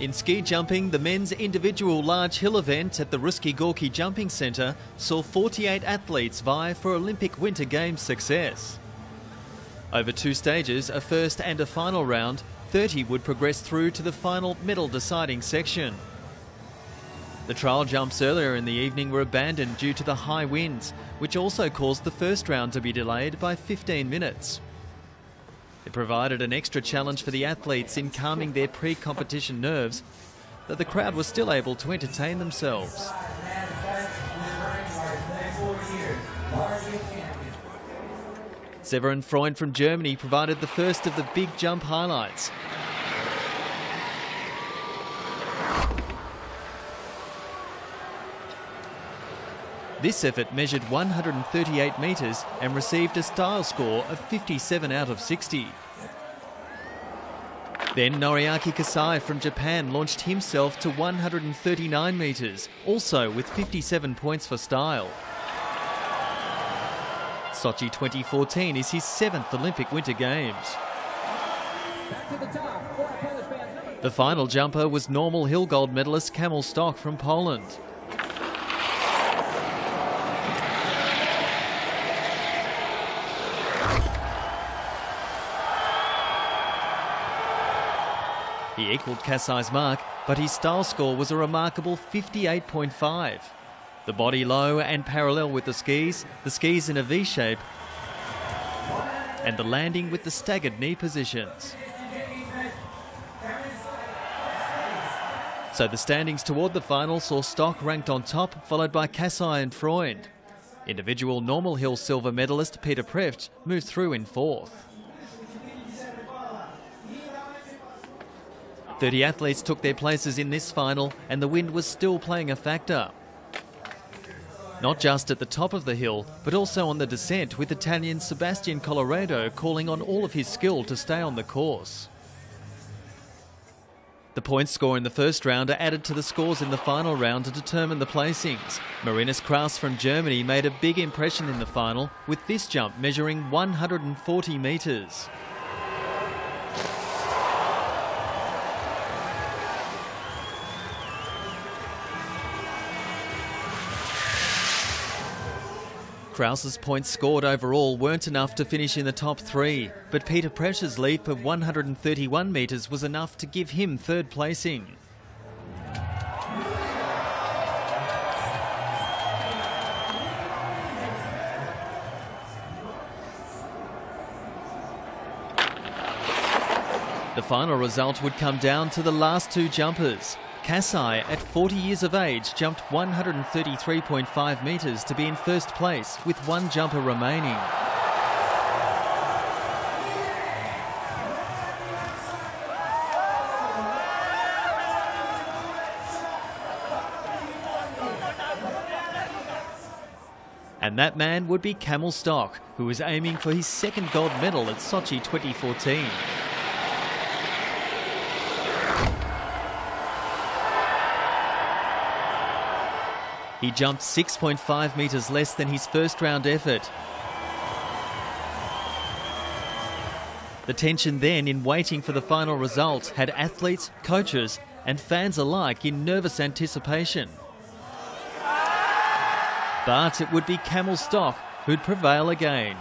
In ski jumping, the men's individual large hill event at the RusSki Gorki Jumping Centre saw 48 athletes vie for Olympic Winter Games success. Over two stages, a first and a final round, 30 would progress through to the final medal deciding section. The trial jumps earlier in the evening were abandoned due to the high winds, which also caused the first round to be delayed by 15 minutes. It provided an extra challenge for the athletes in calming their pre competition nerves, though the crowd was still able to entertain themselves. Severin Freund from Germany provided the first of the big jump highlights. This effort measured 138 metres and received a style score of 57 out of 60. Then Noriaki Kasai from Japan launched himself to 139 metres, also with 57 points for style. Sochi 2014 is his seventh Olympic Winter Games. The final jumper was normal hill gold medalist Kamil Stoch from Poland. He equalled Kasai's mark, but his style score was a remarkable 58.5. The body low and parallel with the skis, the skis in a V shape, and the landing with the staggered knee positions. So the standings toward the final saw Stoch ranked on top, followed by Kasai and Freund. Individual normal hill silver medalist Peter Prevc moved through in fourth. 30 athletes took their places in this final, and the wind was still playing a factor. Not just at the top of the hill, but also on the descent, with Italian Sebastian Colloredo calling on all of his skill to stay on the course. The points score in the first round are added to the scores in the final round to determine the placings. Marinus Kraus from Germany made a big impression in the final, with this jump measuring 140 metres. Kraus's points scored overall weren't enough to finish in the top three, but Peter Prevc's leap of 131 metres was enough to give him third placing. The final result would come down to the last two jumpers. Kasai, at 40 years of age, jumped 133.5 metres to be in first place with one jumper remaining. And that man would be Kamil Stoch, who was aiming for his second gold medal at Sochi 2014. He jumped 6.5 metres less than his first round effort. The tension then in waiting for the final result had athletes, coaches, and fans alike in nervous anticipation. But it would be Kamil Stoch who'd prevail again.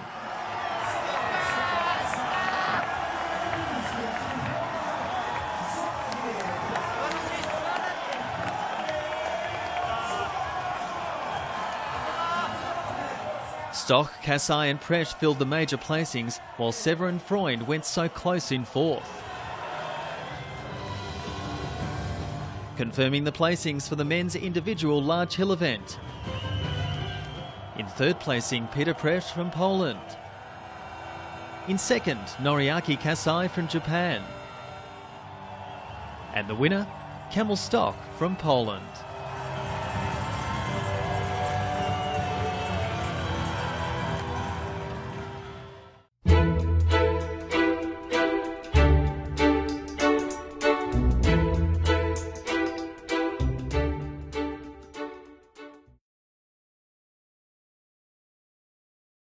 Stoch, Kasai and Prevc filled the major placings, while Severin Freund went so close in fourth. Confirming the placings for the men's individual large hill event. In third placing, Peter Prevc from Poland. In second, Noriaki Kasai from Japan. And the winner, Kamil Stoch from Poland. Bye.